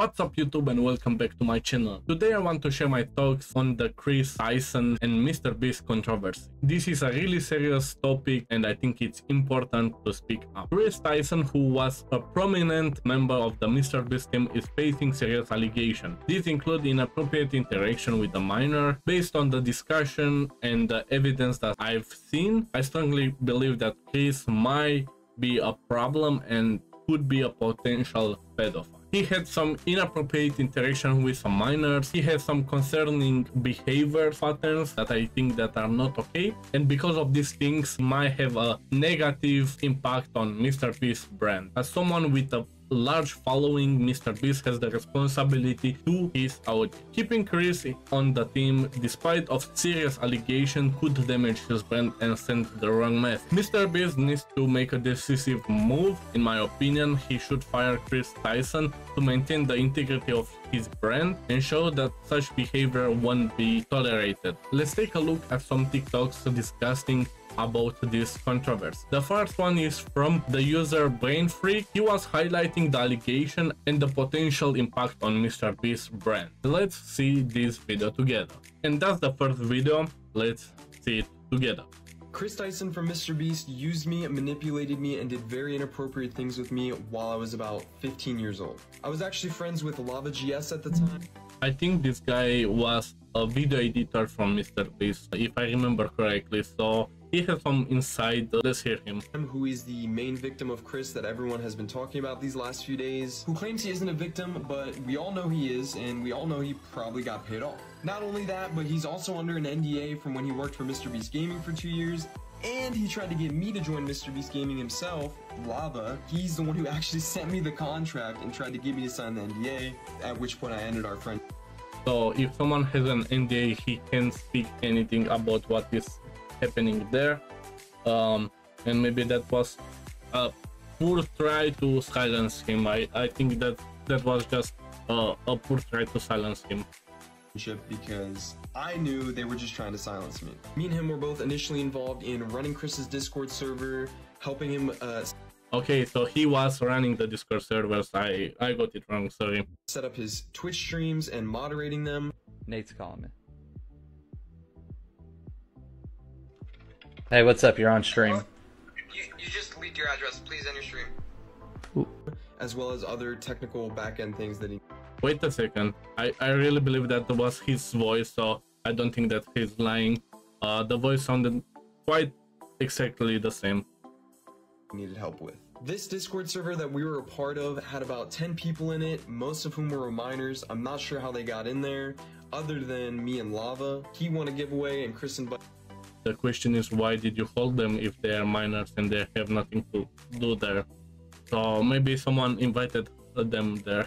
What's up YouTube and welcome back to my channel. Today I want to share my thoughts on the Kris Tyson and Mr. Beast controversy. This is a really serious topic and I think it's important to speak up. Kris Tyson, who was a prominent member of the Mr. Beast team, is facing serious allegations. These include inappropriate interaction with a minor. Based on the discussion and the evidence that I've seen, I strongly believe that Kris might be a problem and could be a potential pedophile. He had some inappropriate interaction with some minors. He had some concerning behavior patterns that I think that are not okay. And because of these things might have a negative impact on Mr. Beast brand. As someone with a large following, Mr. Beast has the responsibility to his audience. Keeping Kris on the team despite of serious allegation could damage his brand and send the wrong message. Mr. Beast needs to make a decisive move. In my opinion, he should fire Kris Tyson to maintain the integrity of his brand and show that such behavior won't be tolerated. Let's take a look at some TikToks discussing about this controversy. The first one is from the user Brain Freak. He was highlighting the allegation and the potential impact on Mr. Beast's brand. Let's see this video together. And that's the first video. Let's see it together. Kris Tyson from Mr. Beast used me, manipulated me, and did very inappropriate things with me while I was about 15 years old. I was actually friends with Lava GS at the time. I think this guy was a video editor from Mr. Beast, if I remember correctly, so he has some inside. Let's hear him. Who is the main victim of Kris that everyone has been talking about these last few days? Who claims he isn't a victim, but we all know he is, and we all know he probably got paid off. Not only that, but he's also under an NDA from when he worked for Mr. Beast Gaming for two years, and he tried to get me to join Mr. Beast Gaming himself, Lava. He's the one who actually sent me the contract and tried to get me to sign the NDA, at which point I ended our friendship. So if someone has an NDA, he can't speak anything about what is happening there um, and maybe that was a poor try to silence him i i think that that was just uh, a poor try to silence him because I knew they were just trying to silence me. Me and him were both initially involved in running Kris's Discord server, helping him uh, Okay, so he was running the Discord servers. I I got it wrong. Sorry. Set up his Twitch streams and moderating them. Nate's calling me. Hey, what's up? You're on stream. You, you just leaked your address. Please end your stream. As well as other technical back-end things that he... Wait a second. I, I really believe that was his voice, so I don't think that he's lying. Uh, the voice sounded quite exactly the same. Needed help with. This Discord server that we were a part of had about 10 people in it, most of whom were minors. I'm not sure how they got in there, other than me and Lava. He won a giveaway and Kris and the question is why did you hold them if they are minors and they have nothing to do there? So maybe someone invited them there.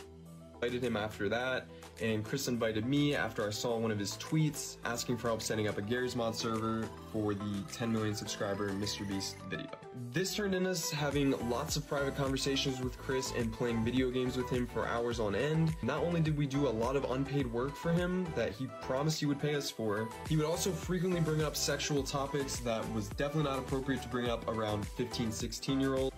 Invited him after that and Kris invited me after I saw one of his tweets asking for help setting up a Garry's Mod server for the 10 million subscriber Mr. Beast video. This turned into us having lots of private conversations with Kris and playing video games with him for hours on end. Not only did we do a lot of unpaid work for him that he promised he would pay us for, he would also frequently bring up sexual topics that was definitely not appropriate to bring up around 15, 16 year olds.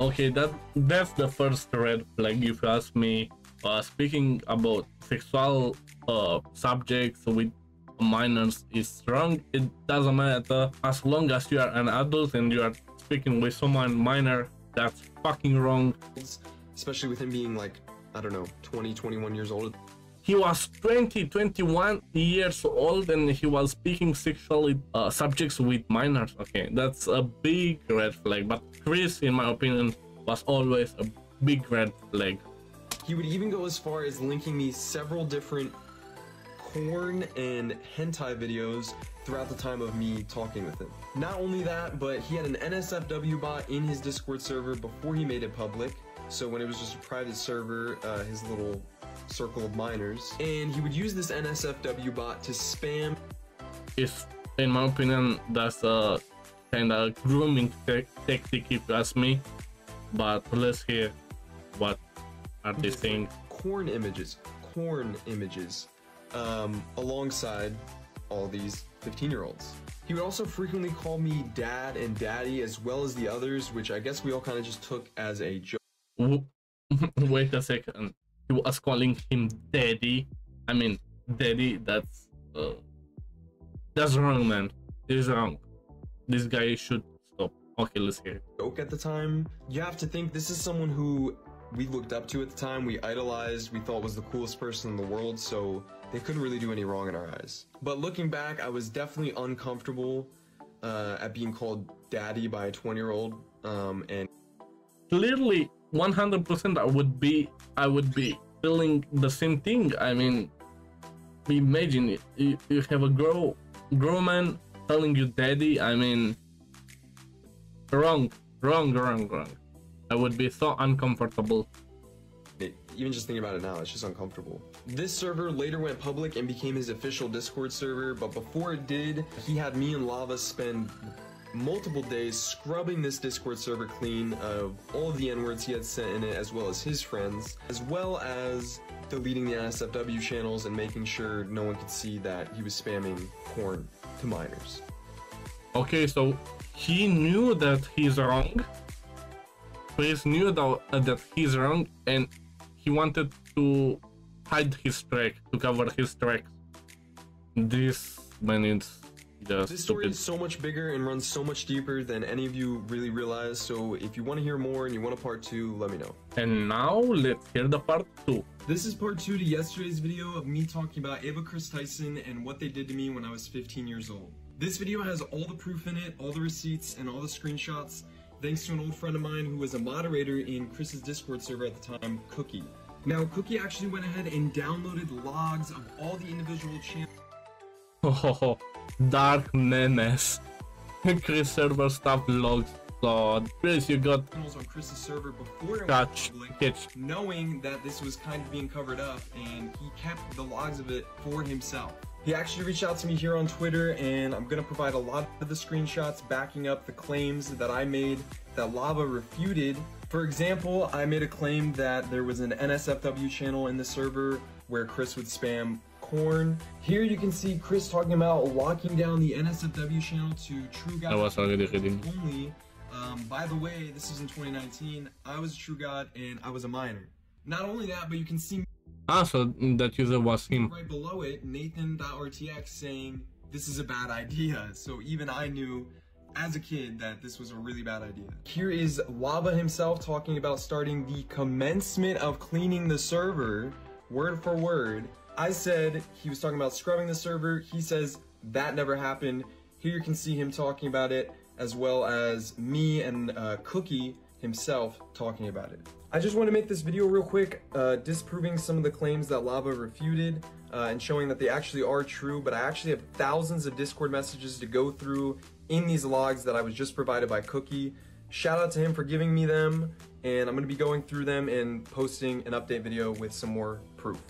Okay, that that's the first red flag if you ask me uh, speaking about sexual uh, subjects with minors is wrong. It doesn't matter as long as you are an adult and you are speaking with someone minor. That's fucking wrong. Especially with him being like, I don't know, 20, 21 years old. He was 20, 21 years old and he was speaking sexually uh, subjects with minors. Okay, that's a big red flag. But Kris, in my opinion, was always a big red flag. He would even go as far as linking me several different porn and hentai videos throughout the time of me talking with him. Not only that, but he had an NSFW bot in his Discord server before he made it public. So when it was just a private server, uh, his little circle of minors, and he would use this NSFW bot to spam. If, in my opinion, that's a kind of grooming tactic if you ask me. But let's hear what are these things? Corn images, corn images, um, alongside all these 15 year olds. He would also frequently call me dad and daddy as well as the others, which I guess we all kind of just took as a joke. Wait a second. he was calling him daddy. I mean, daddy. That's uh, that's wrong, man. This is wrong. This guy should stop. Okay, let's hear it. joke at the time. You have to think this is someone who we looked up to at the time, we idolized, we thought was the coolest person in the world, so they couldn't really do any wrong in our eyes. But looking back, I was definitely uncomfortable uh, at being called daddy by a 20 year old. Um, and Clearly, 100%, I would be, I would be feeling the same thing. I mean, imagine. You, you have a grow, grown man telling you daddy. I mean, wrong, wrong, wrong, wrong. I would be so uncomfortable. it, even just thinking about it now, it's just uncomfortable. This server later went public and became his official Discord server, but before it did, he had me and Lava spend multiple days scrubbing this Discord server clean of all of the N-words he had sent in it, as well as his friends, as well as deleting the NSFW channels and making sure no one could see that he was spamming porn to minors. Okay, so he knew that he's wrong. Kris knew that, uh, that he's wrong and he wanted to hide his track, to cover his tracks. This, man, it's just This story stupid. is so much bigger and runs so much deeper than any of you really realize, so if you want to hear more and you want a part two, let me know. And now let's hear the part 2. This is part two to yesterday's video of me talking about Ava Kris Tyson and what they did to me when I was 15 years old. This video has all the proof in it, all the receipts, and all the screenshots, thanks to an old friend of mine who was a moderator in Kris's Discord server at the time, Cookie. Now, Cookie actually went ahead and downloaded logs of all the individual channels. Oh, dark menace. Kris server stuff logs. God, Kris, you got on Kris's server before catch, public, knowing that this was kind of being covered up, and he kept the logs of it for himself. He actually reached out to me here on Twitter, and I'm gonna provide a lot of the screenshots backing up the claims that I made that Lava refuted. For example, I made a claim that there was an NSFW channel in the server where Kris would spam corn. Here you can see Kris talking about locking down the NSFW channel to True God I was already reading. only. Um, by the way, this is in 2019. I was a true god and I was a minor. Not only that, but you can see Ah, so that user was him. right below it Nathan.rtx saying this is a bad idea. So even I knew as a kid that this was a really bad idea. Here is Lava himself talking about starting the commencement of cleaning the server, word for word. I said he was talking about scrubbing the server. He says that never happened. Here you can see him talking about it, as well as me and uh, Cookie himself talking about it. I just want to make this video real quick, uh, disproving some of the claims that Lava refuted uh, and showing that they actually are true, but I actually have thousands of Discord messages to go through in these logs that I was just provided by Cookie. Shout out to him for giving me them, and I'm going to be going through them and posting an update video with some more proof.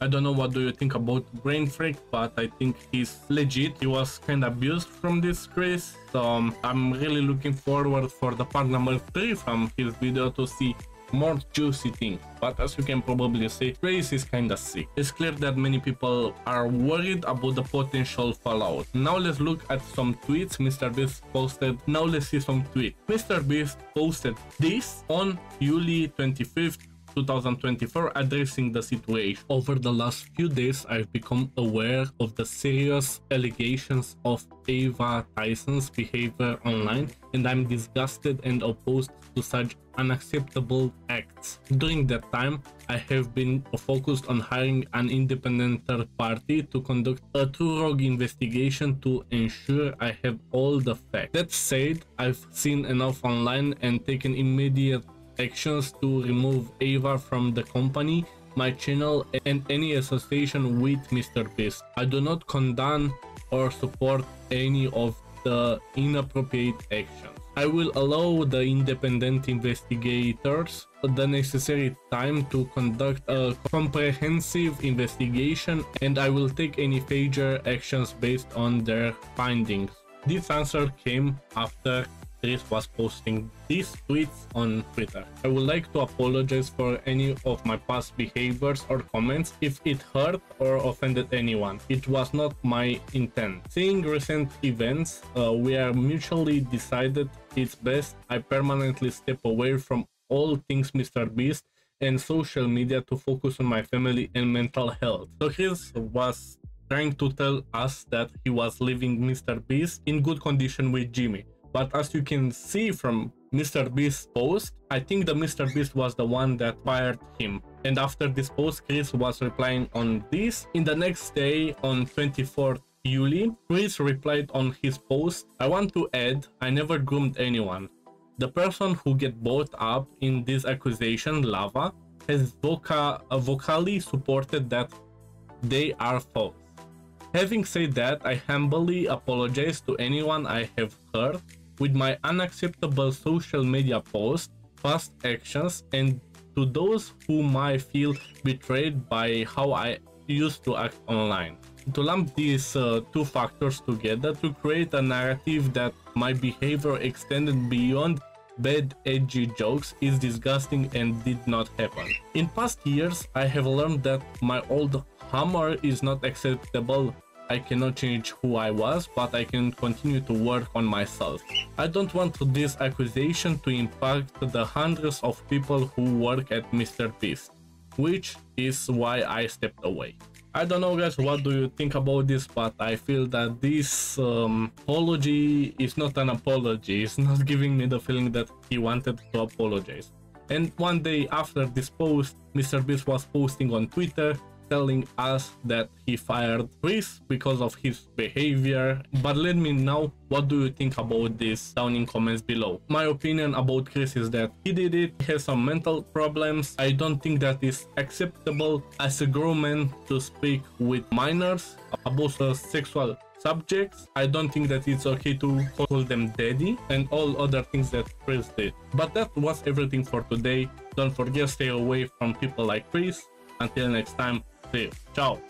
I don't know what do you think about Brain Freak, but I think he's legit. He was kind of abused from this Kris, so um, I'm really looking forward for the part number 3 from his video to see more juicy thing. But as you can probably see, Kris is kinda sick. It's clear that many people are worried about the potential fallout. Now let's look at some tweets Mr. Beast posted. Now let's see some tweets. Mr. Beast posted this on July 25th 2024 addressing the situation. Over the last few days, I've become aware of the serious allegations of Ava Tyson's behavior online, and I'm disgusted and opposed to such unacceptable acts. During that time, I have been focused on hiring an independent third party to conduct a thorough investigation to ensure I have all the facts. That said, I've seen enough online and taken immediate actions to remove Ava from the company, my channel, and any association with Mr. Beast. I do not condone or support any of the inappropriate actions. I will allow the independent investigators the necessary time to conduct a comprehensive investigation and I will take any future actions based on their findings. This answer came after Kris was posting these tweets on Twitter. I would like to apologize for any of my past behaviors or comments if it hurt or offended anyone. It was not my intent. Seeing recent events, uh, we are mutually decided it's best I permanently step away from all things Mr. Beast and social media to focus on my family and mental health. So Kris was trying to tell us that he was leaving Mr. Beast in good condition with Jimmy. But as you can see from Mr. Beast's post, I think the Mr. Beast was the one that fired him. And after this post, Kris was replying on this. In the next day, on 24th July, Kris replied on his post, I want to add, I never groomed anyone. The person who get brought up in this accusation, Lava, has voca vocally supported that they are false. Having said that, I humbly apologize to anyone I have hurt with my unacceptable social media posts, past actions, and to those whom I feel betrayed by how I used to act online. To lump these uh, two factors together to create a narrative that my behavior extended beyond bad edgy jokes is disgusting and did not happen. In past years, I have learned that my old humor is not acceptable I cannot change who I was, but I can continue to work on myself. I don't want this accusation to impact the hundreds of people who work at Mr. Beast, which is why I stepped away. I don't know guys what do you think about this but I feel that this um, apology is not an apology, it's not giving me the feeling that he wanted to apologize. And one day after this post, Mr. Beast was posting on Twitter telling us that he fired Kris because of his behavior. But let me know what do you think about this down in comments below. My opinion about Kris is that he did it, he has some mental problems. I don't think that is acceptable as a grown man to speak with minors about sexual subjects. I don't think that it's okay to call them daddy and all other things that Kris did. But that was everything for today. Don't forget stay away from people like Kris. Until next time, See you. Ciao.